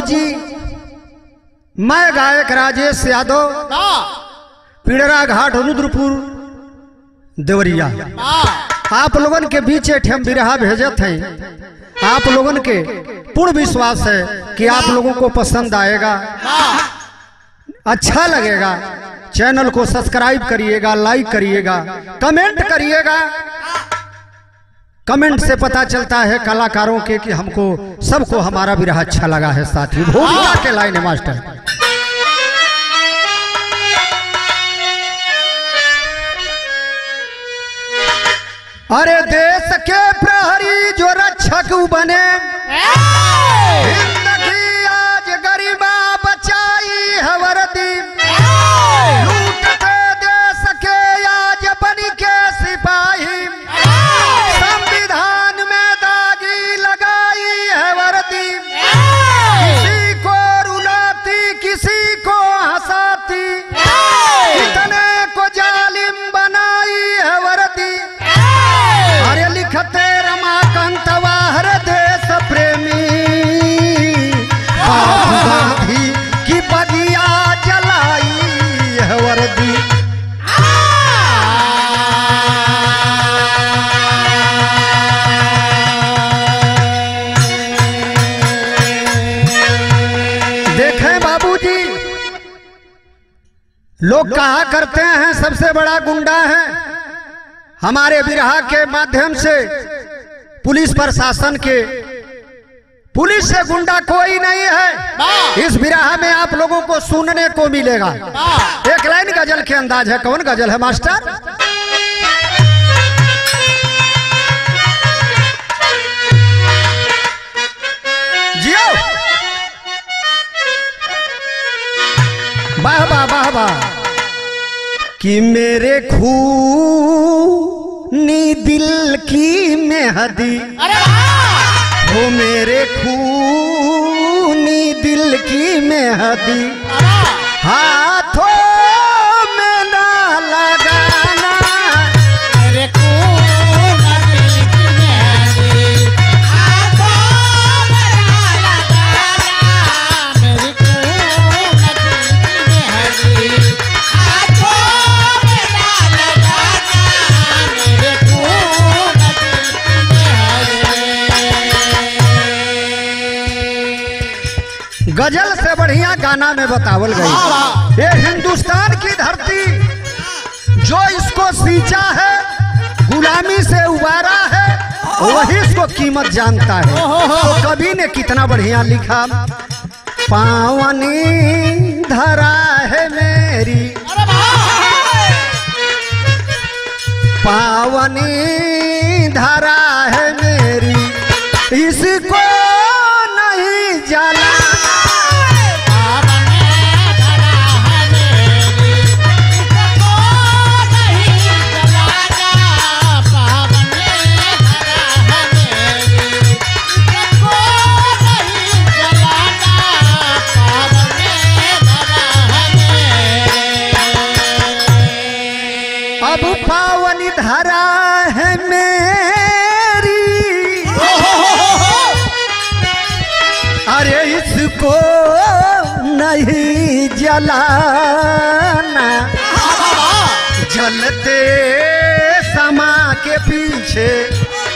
बाबूजी मैं गायक राजेश यादव वाह पिड़रा घाट रुद्रपुर देवरिया। आप लोगन के बीच एक हम बिरहा भेजत हैं। आप लोगन के पूर्ण विश्वास है कि आप लोगों को पसंद आएगा। अच्छा लगेगा। चैनल को सब्सक्राइब करिएगा लाइक करिएगा कमेंट करिएगा। कमेंट से पता चलता है कलाकारों के कि हमको सबको हमारा भी रहा अच्छा लगा है साथी। भूमिका के लाइन है मास्टर। अरे देश के प्रहरी जो रक्षक बने। हैं सबसे बड़ा गुंडा है। हमारे विराह के माध्यम से पुलिस प्रशासन के पुलिस से गुंडा कोई नहीं है। इस विराह में आप लोगों को सुनने को मिलेगा। एक लाइन गज़ल के अंदाज है। कौन गज़ल है मास्टर? कि मेरे खूनी दिल की मेहदी। वो मेरे खूनी दिल की मेहदी। हाथों गाना में बतावल गई। ये हिंदुस्तान की धरती जो इसको सींचा है गुलामी से उबारा है वही इसको कीमत जानता है। तो कवि ने कितना बढ़िया लिखा पावनी धरा है मेरी। पावनी धरा है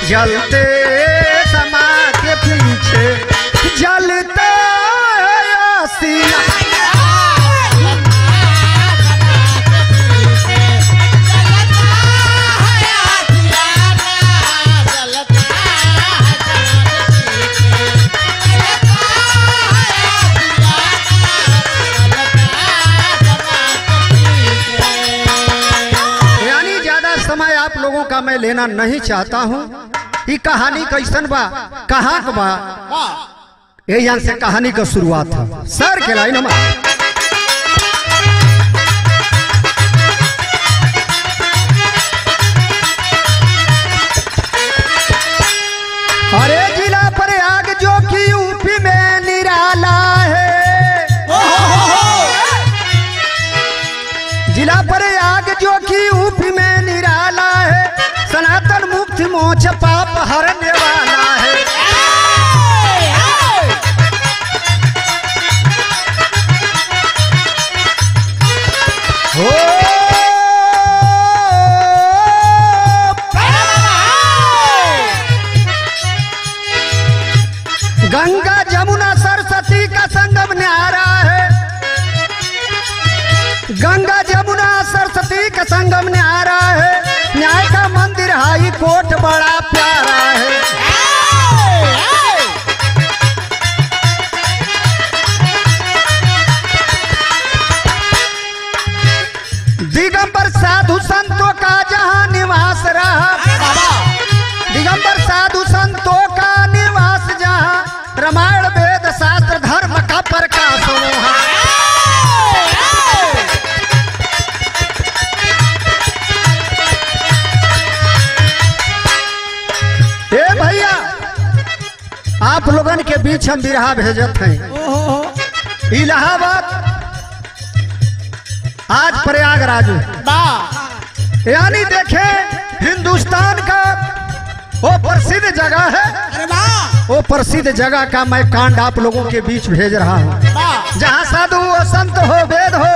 जलते समा के पीछे, जलते यानी ज़्यादा समय आप लोगों का मैं लेना नहीं चाहता हूँ। ये कहानी कैसन बा? कहाँ का बा यही यहाँ से कहानी का शुरुआत था सर के लाइन हमारा। गंगा जमुना सरस्वती का संगम न्यारा है। गंगा जमुना सरस्वती का संगम न्यारा है। न्याय का मंदिर हाई कोर्ट बड़ा लोगन के बीच हम बिरहा भेजत हैं। इलाहाबाद। आज प्रयागराज। यानी देखे, हिंदुस्तान का वो प्रसिद्ध जगह है। वो प्रसिद्ध जगह का मैं कांड आप लोगों के बीच भेज रहा हूँ। जहाँ साधु हो, संत हो, वेद हो,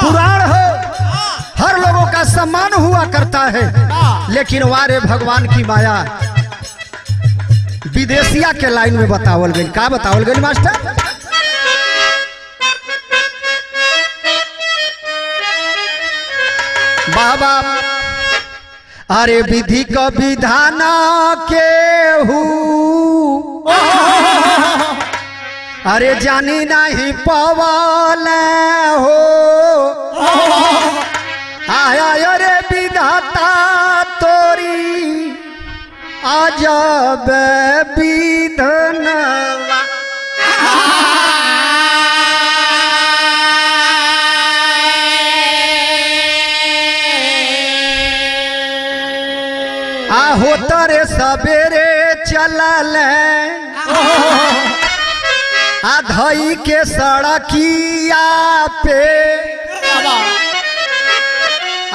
पुराण हो, हर लोगों का सम्मान हुआ करता है। लेकिन वारे भगवान की माया विदेशिया के लाइन में बतावल गई का बतावल गई मास्टर? बाबा, अरे विधि का विधान के हूँ अरे जानी नहीं पवन हो? आया अरे अजब विधनवा आहो तरे सवेरे चलल आधई के सड़किया पे।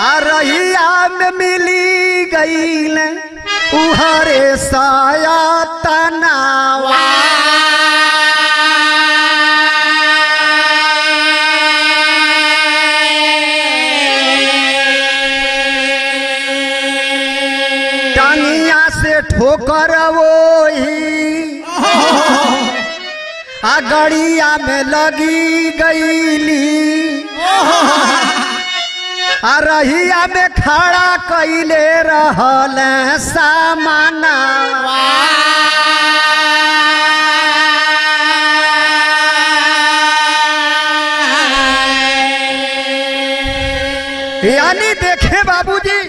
आ रही में मिली गईल उहरे साया तनावा। टांगिया से ठोकर वही। आ गड़िया में लगी गईली। आ रहिया में खड़ा कैले रहल सामाना। यानी देखे बाबूजी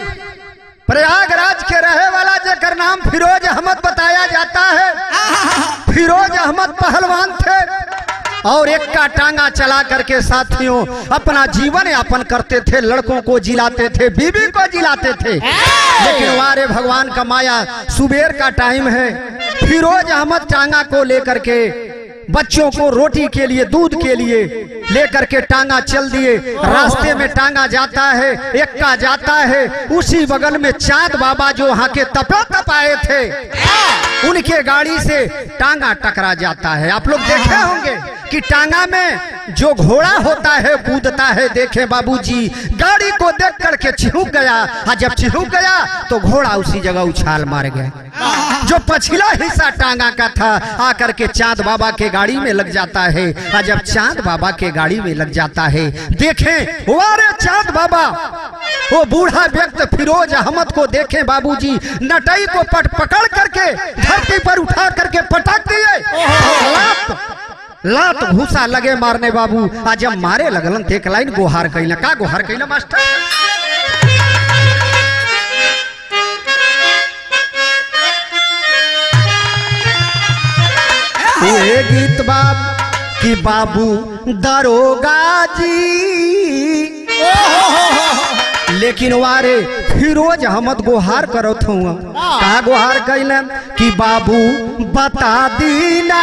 प्रयागराज के रहे वाला जेकर नाम फिरोज अहमद बताया जाता है फिरोज अहमद पहलवान थे। और एक का टांगा चला करके साथियों अपना जीवन यापन करते थे लड़कों को जिलाते थे बीबी को जिलाते थे। लेकिन वारे भगवान का माया सुबेर का टाइम है। फिरोज अहमद टांगा को लेकर के बच्चों को रोटी के लिए दूध के लिए लेकर के टांगा चल दिए। रास्ते में टांगा जाता है एक्का जाता है। उसी बगल में चाँद बाबा जो वहाँ के तपा तप आए थे। उनके गाड़ी से टांगा टकरा जाता है। आप लोग देखे होंगे। कि टांगा में जो घोड़ा होता है, कूदता है, देखे बाबूजी, गाड़ी को देख करके चिहुक गया। और जब चिहुक गया तो घोड़ा उसी जगह उछाल मार गया। जो पछिला हिस्सा टांगा का था, आकर के चाँद बाबा के गाड़ी में लग जाता है। और जब चाँद बाबा के गाड़ी में लग जाता है, देखें, वारे चाँद बाबा, वो बूढ़ा व्यक्त फिरोज अहमद को देखे बाबूजी, नटई को पट पकड़ करके, धरती पर उठा करके पटक दिए। लात भूसा लगे मारने बाबू। आज जब मारे लगलन एक लाइन, गोहार कैला का गोहार कैला मास्टर? ये गीत बाप की बाबू दरोगा जी। लेकिन वारे फिरोज अहमद गोहार करत हुआ। का गोहार कैलन कि बाबू बता दीना।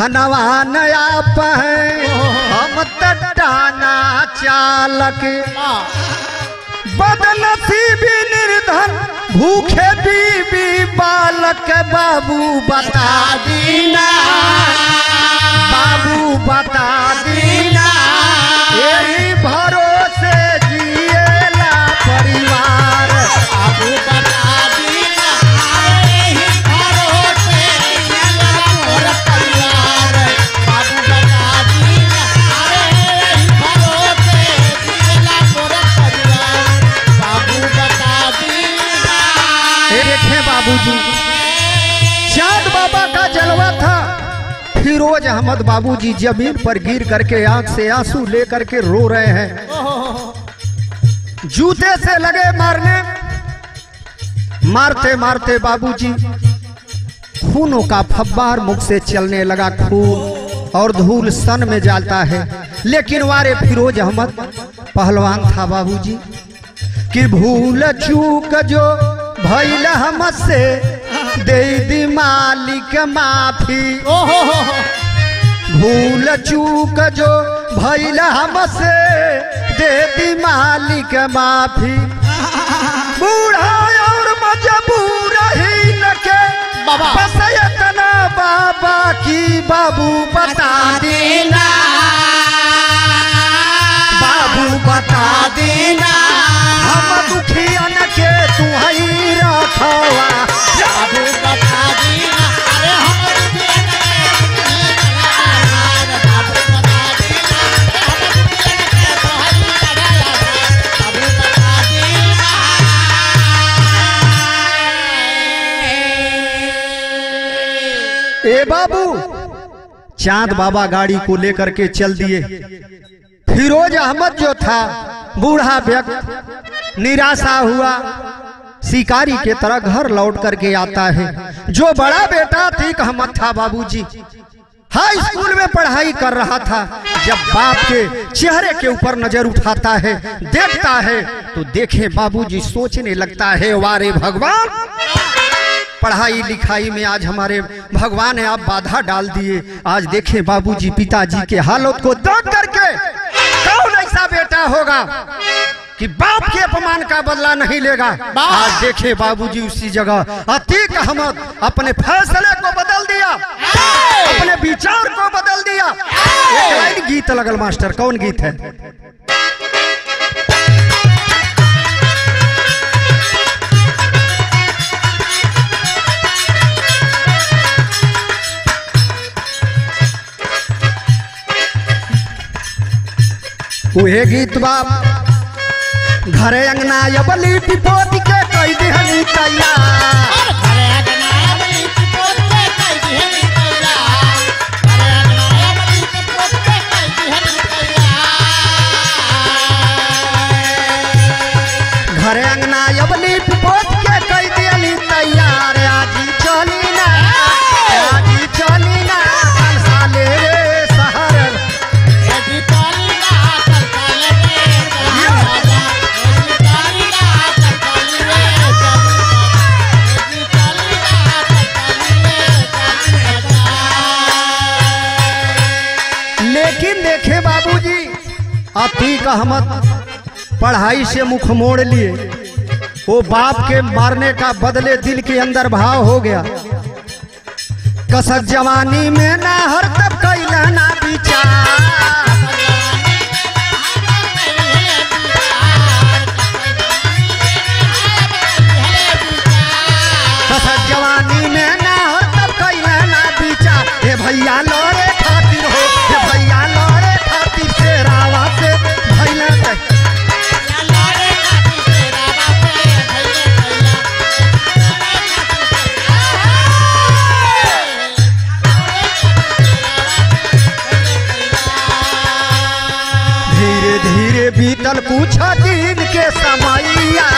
धनवान आप हैं हम तटाना चालक। बदनसीबी निर्धन भूखे बीबी बालक। बाबू बता दीना। बाबू बता दीना। यही भरोसे जिएला परिवार। अहमद बाबूजी ज़मीन पर गिर करके आँख से आँसू लेकर के रो रहे हैं। जूते से लगे मारने। मारते मारते बाबूजी, खूनों का फब्बार मुख से चलने लगा खून, और धूल सन में जाता है। लेकिन वारे फिरोज अहमद, पहलवान था बाबूजी, कि भूल चूक जो भैल हमसे, दे दी मालिक माफ़ी। ओहो भूल चूक जो भैल हमसे देती दी मालिक माफ़ी। बूढ़ा और मजबूर ही न के बाबा। बस इतना बाबा की बाबू बता देना। बाबू, चाँद बाबा गाड़ी को लेकर के चल दिए। फिरोज अहमद जो था, बूढ़ा व्यक्ति, निराशा हुआ। शिकारी के तरह घर लौट करके आता है। जो बड़ा बेटा तीक अहमद था बाबूजी। हाई स्कूल में पढ़ाई कर रहा था। जब बाप के चेहरे के ऊपर नज़र उठाता है, देखता है तो देखे बाबूजी सोचने लगता है, वारे भगवान पढ़ाई लिखाई में आज हमारे भगवान ने आप बाधा डाल दिए। आज देखे बाबूजी पिताजी के हालत को देख करके कौन ऐसा बेटा होगा कि बाप के अपमान का बदला नहीं लेगा। आज देखे बाबूजी उसी जगह अतीक अहमद अपने फैसले को बदल दिया। अपने विचार को बदल दिया। एक लाइन गीत लगल मास्टर कौन गीत है? उहे गीत बाप। घरे अंगना यबली टिपोट के कई दिहली तैयार। अरे अतीक अहमद पढ़ाई से मुख मोड़ लिए। वो बाप के मारने का बदले दिल के अंदर भाव हो गया। कसर जवानी में ना हर तब कैला ना विचार। धीरे पूछा दिन के समैया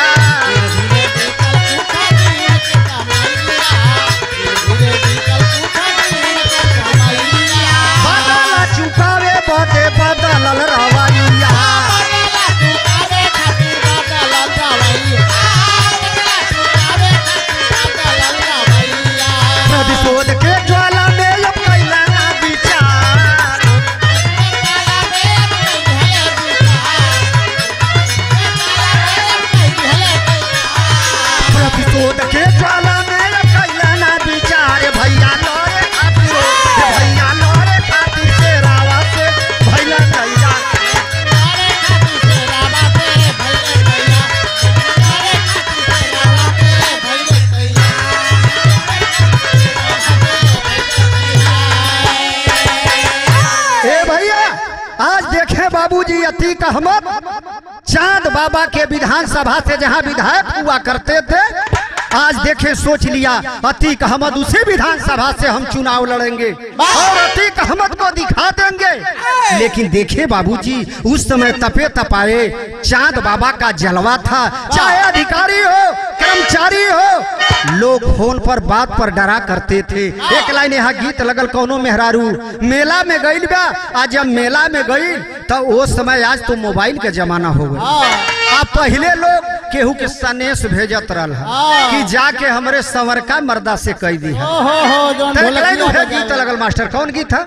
विधानसभा से जहाँ विधायक हुआ करते थे, आज देखे, सोच लिया, अतीक अहमद उसी विधानसभा से हम चुनाव लड़ेंगे। और अतीक अहमद को दिखा देंगे। लेकिन देखे, बाबूजी, उस समय तपे तपाए, चाँद बाबा का जलवा था, चाहे अधिकारी हो कर्मचारी हो। लोग फ़ोन पर बात पर डरा करते थे। एक लाइन यहाँ गीत लगल कौनो मेहरारू? मेला में गईल बा आज जब मेला में गई तो वो समय आज तो मोबाइल के जमाना हो गया अब पहले लोग केहू के सनेश भेजत रहल है हाँ। कि जाके हमरे संवरका मर्दा से कह दी है। हो। गीत लगल मास्टर कौन गीत है?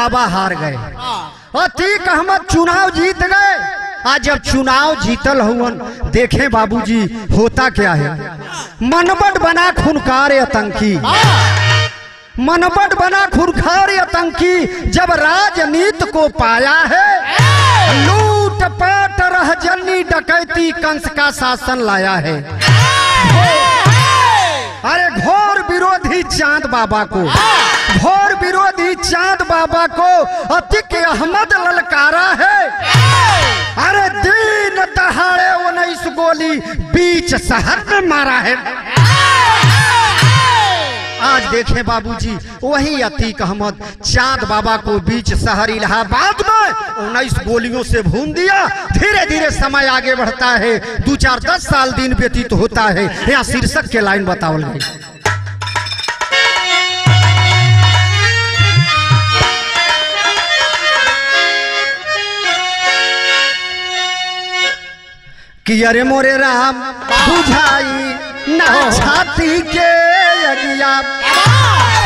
बाबा हार गए। अतीक अहमद चुनाव जीत गए। आज जब चुनाव जीतल हुवन। देखे बाबूजी, होता क्या है? मनबट बना खुनकार आतंकी मनबट बना खुनकार आतंकी जब राजनीति को पाया है लूट पाट रहजनी, डकैती, कंस का शासन लाया है। अरे घोर विरोधी चाँद बाबा को। घोर विरोधी चाँद बाबा को अति के अहमद ललकारा है। अरे दिन दहाड़े उन्नीस गोली, बीच शहर में मारा है। आज देखें बाबूजी, वही अतीक अहमद चाँद बाबा को बीच शहर इलाहाबाद में उन्नीस गोलियों से भून दिया। धीरे धीरे समय आगे बढ़ता है। दो चार दस साल दिन व्यतीत होता है। यहाँ शीर्षक के लाइन बतावल गई। कि अरे मोरे राम, बुझाई। ना छाती के अगिया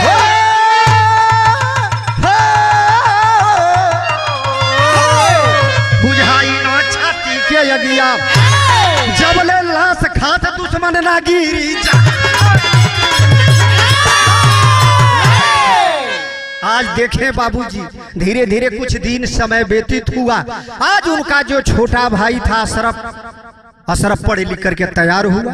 हो, हो, बुझाई ना छाती के अगिया जब ले लाश खात दुश्मन ना गिरी आज देखें बाबूजी धीरे धीरे कुछ दिन समय व्यतीत हुआ। आज उनका जो छोटा भाई था अशरफ अशरफ पढ़ लिख करके तैयार हुआ।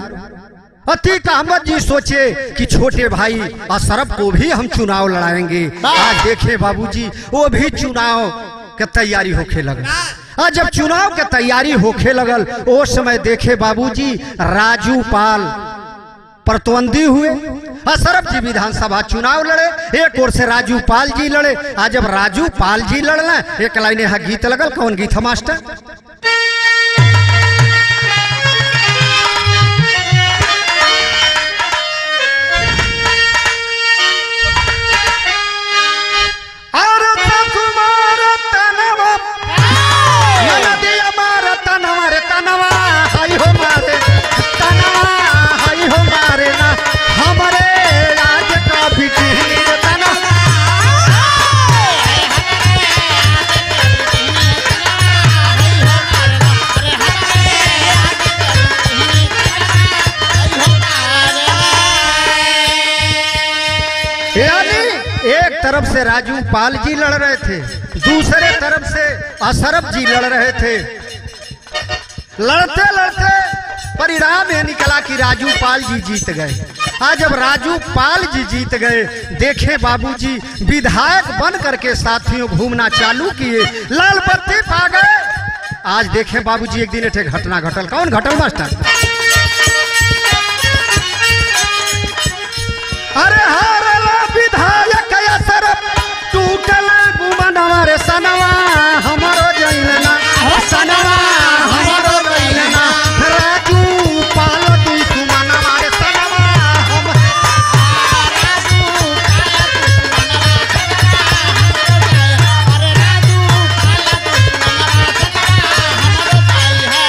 अतीक अहमद जी सोचे कि छोटे भाई अशरफ को भी हम चुनाव लड़ाएँगे। आज देखे बाबूजी वो भी चुनाव के तैयारी होखे लगल। आज जब चुनाव के तैयारी होखे लगल वो समय देखे बाबूजी राजू पाल प्रतिद्वंदी हुए। अशरफ जी विधानसभा चुनाव लड़े एक ओर से राजू पाल जी लड़े। आज जब राजू पाल जी लड़ना एक लाइन यहाँ गीत लगल कौन गीत है मास्टर राजू पाल जी लड़ रहे थे। दूसरे तरफ़ से अशरफ जी लड़ रहे थे। लड़ते लड़ते परिणाम यह निकला कि राजू पाल जी जीत गए। आज जब राजू पाल जी जीत गए। देखे बाबूजी, विधायक बन करके साथियों घूमना चालू किए। लाल बत्ती पा गए। आज देखे बाबूजी, एक दिन एक घटना घटल। कौन घटल, मास्टर? गुमनवा रे सनवा हमरो जइलना सनवा हमरो जइलना राजू पाल तू रे सनवा हम अरे राजू काला तो हमारो भाई है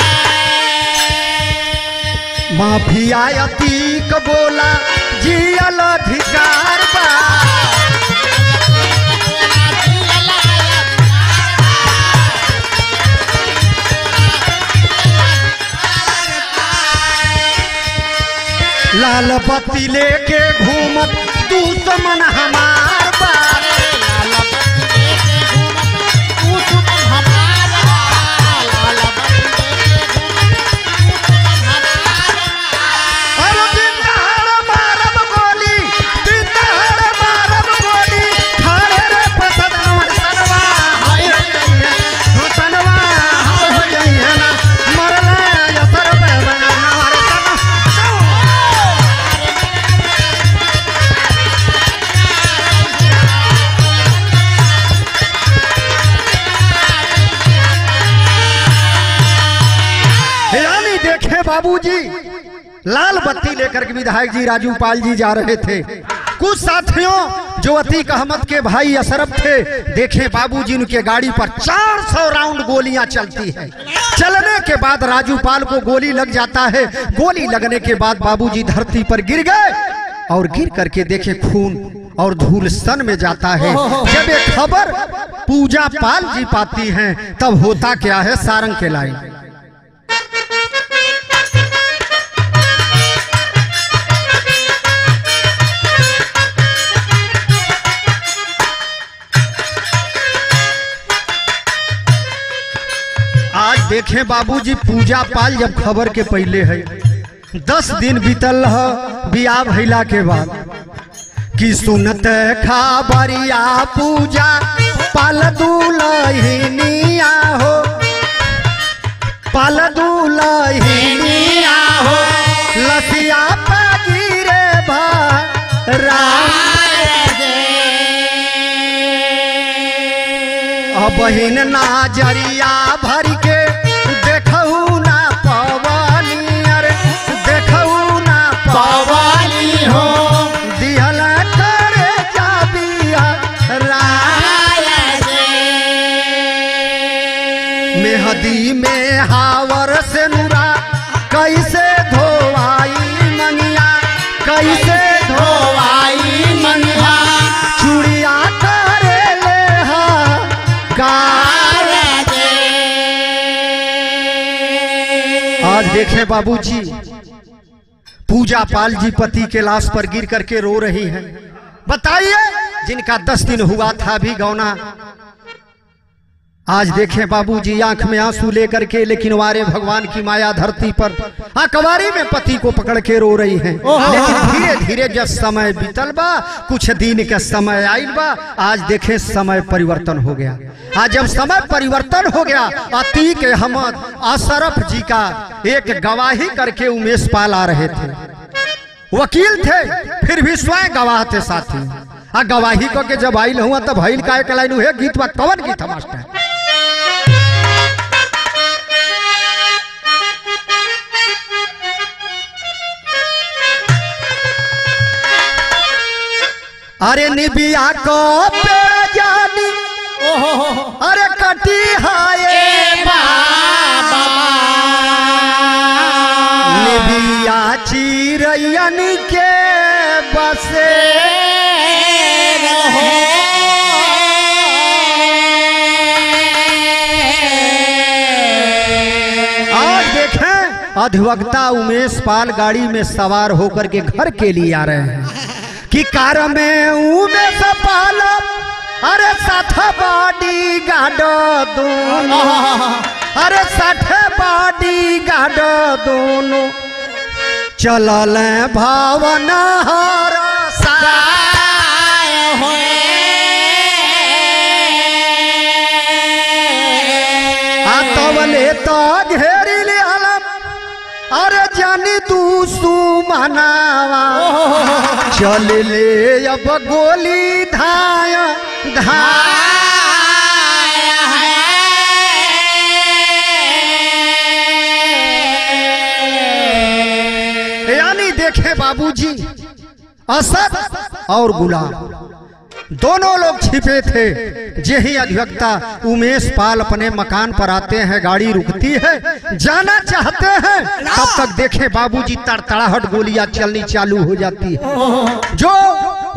माफिया अतीक बोला। लाल बत्ती लेके घूमत तू समन हमार विधायक जी राजू पाल जी जा रहे थे। कुछ साथियों, जो अतीक अहमद के भाई अशरफ थे, देखे बाबूजी, उनके गाड़ी पर 400 राउंड गोलियाँ चलती है। चलने के बाद राजू पाल को गोली लग जाता है। गोली लगने के बाद बाबूजी धरती पर गिर गए और गिर करके देखे खून और धूल सन में जाता है। जब ये खबर पूजा पाल जी पाती हैं, तब होता क्या है? सारंग के लाइन। देखें बाबूजी पूजा पाल जब खबर के पहले है। दस दिन बीतल बियाह भैला के बाद। कि सुनत खबरिया पूजा पाल दुलहिनिया हो। पाल दुलहिनिया हो। लसिया पागिरे भा बहिन नाजरिया भर आज बाबू जी पूजा पाल जी पति के लाश पर गिर करके रो रही हैं। बताइए, जिनका दस दिन हुआ था अभी गौना आज देखें बाबूजी आँख में आँसू लेकर के लेकिन वारे भगवान की माया धरती पर कवारी में पति को पकड़ के रो रही हैं। लेकिन धीरे धीरे जब समय बीतल बा कुछ दिन के समय आयल बा आज देखें समय परिवर्तन हो गया। आज जब समय परिवर्तन हो गया अतीक अहमद अशरफ जी का एक गवाही करके उमेश पाल आ रहे थे। वकील थे फिर भी स्वयं गवाह थे साथी। आ गवाही को के जब आइल हुआ तब भइल का एक लाइन हुए गीत बा कवन गीत मास्टर? अरे निबिया को पेड़ जानी। अरे कटी हाय निबिया के बसे। अधिवक्ता उमेश पाल गाड़ी में सवार होकर के घर के लिए आ रहे हैं। कि कार में उमेश पाल अरे साथ बॉडी गार्ड दोनों। अरे साथ बॉडी गार्ड दोनों। चलल भावना हर। सा आ तवले तो घेरी ले अलम। अरे जानी तू सुमनावा। चल ले अब गोली धाय धाय। यानी देखे बाबूजी असद और गुलाम दोनों लोग छिपे थे। यही अधिवक्ता उमेश पाल अपने मकान पर आते हैं, गाड़ी रुकती है, जाना चाहते हैं, तब तक देखे बाबूजी तड़तड़ाहट गोलियाँ चलनी चालू हो जाती है। जो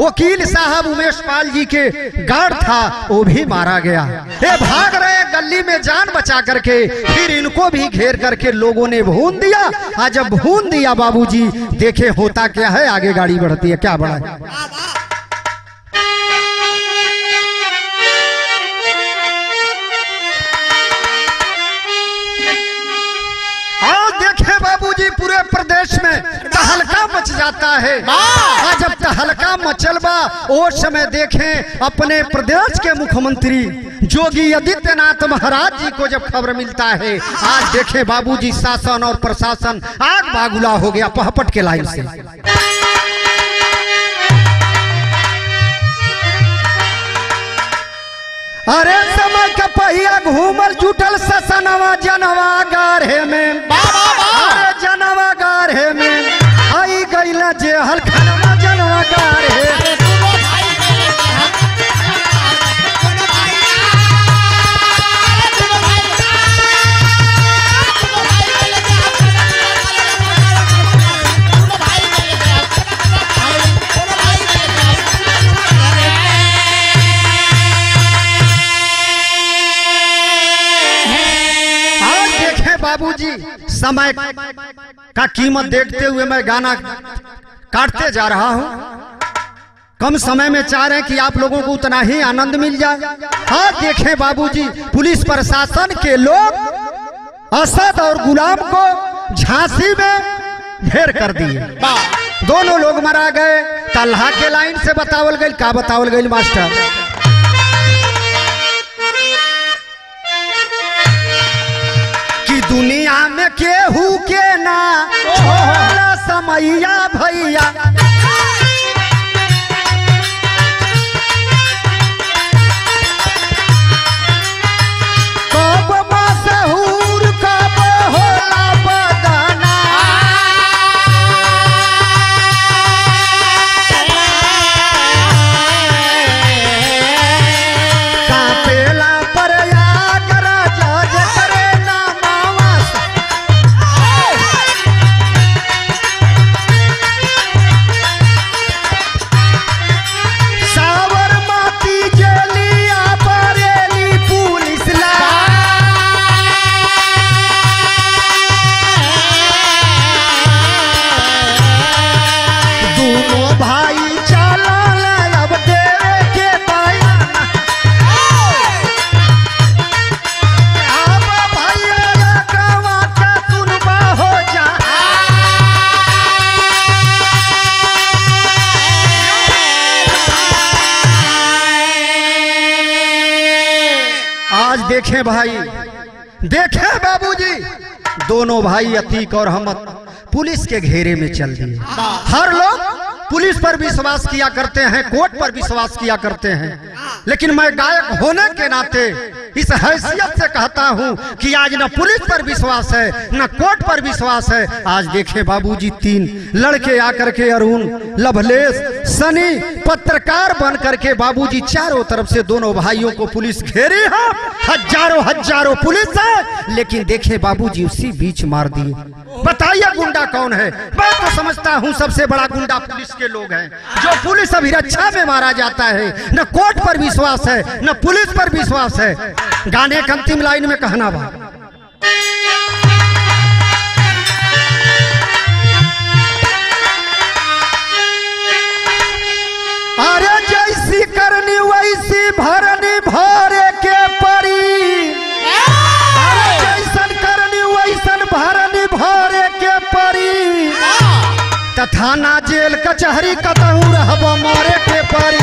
वकील साहब उमेश पाल जी के गार्ड था, वो भी मारा गया। ये भाग रहे गली में जान बचा करके, फिर इनको भी घेर करके लोगों ने भून दिया। आज जब भून दिया बाबूजी। देखे होता क्या है, आगे गाड़ी बढ़ती है, क्या बढ़ा है। जाता है। आज जब तहलका मचल बा उस समय देखें अपने प्रदेश के मुख्यमंत्री जोगी आदित्यनाथ महाराज जी को जब खबर मिलता है आज देखे बाबूजी शासन और प्रशासन आग बागुला हो गया पहपट के लाइन से। अरे समय का पहिया घूमल जुटल ससनवा जनवा गाढ़े में। अरे जनवा गाढ़े में। आई गईला जे हलखनवा जनवा गाढ़े बाबूजी समय का कीमत देखते हुए मैं गाना काटते जा रहा हूँ। कम समय में चाह रहे हैं कि आप लोगों को उतना ही आनंद मिल जाए। आज देखें बाबूजी, पुलिस प्रशासन के लोग असद और गुलाम को झांसी में घेर कर दिए। दोनों लोग मरा गए। तल्हा के लाइन से बतावल गई, का बतावल गई मास्टर? दुनिया में केहू के ना। समैया भैया। देखें भाई। देखें बाबूजी। दोनों भाई अतीक और हमत पुलिस के घेरे में चल दिए। हर लोग पुलिस पर विश्वास किया करते हैं, कोर्ट पर विश्वास किया करते हैं। लेकिन मैं गायक होने के नाते इस हैसियत से कहता हूँ कि आज न पुलिस पर विश्वास है, न कोर्ट पर विश्वास है। आज देखे बाबूजी तीन, लड़के आकर के अरुण, लभलेश, सनी, पत्रकार बन करके बाबूजी चारों तरफ़ से दोनों भाइयों को पुलिस घेरी है। हज़ारों हज़ारों पुलिस है, लेकिन देखे बाबूजी उसी बीच मार दिए। बताइए गुंडा कौन है? मैं तो समझता हूँ सबसे बड़ा गुंडा पुलिस के लोग हैं। जो पुलिस अभिरक्षा में मारा जाता है, न कोर्ट पर विश्वास है, न पुलिस पर विश्वास है। गाने के अंतिम लाइन में कहना बा अरे जैसी करनी वैसी भरनी भरे के परी। अरे जैसन करनी वैसन भरनी भरे के परी। त थाना जेल कचहरी कतहू रहब मरे के परी।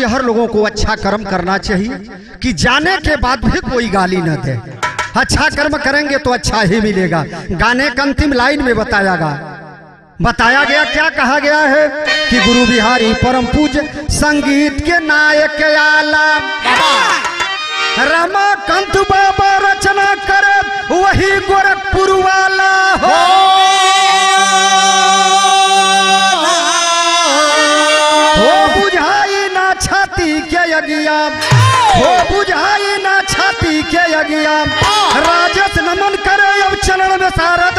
बाबूजी हर लोगों को अच्छा कर्म करना चाहिए, कि जाने के बाद भी कोई गाली न दे। अच्छा कर्म करेंगे तो अच्छा ही मिलेगा। गाने का अंतिम लाइन में बताया गया। बताया गया, क्या कहा गया है? कि गुरु बिहारी परम पूज संगीत के नायक आला रमाकांत बाबा रचना करे, वही गोरखपुर वाला हो। अगिया। हो बुझाई ना छाती के अगिया। हाँ। राजस नमन करे अब चरण में सारद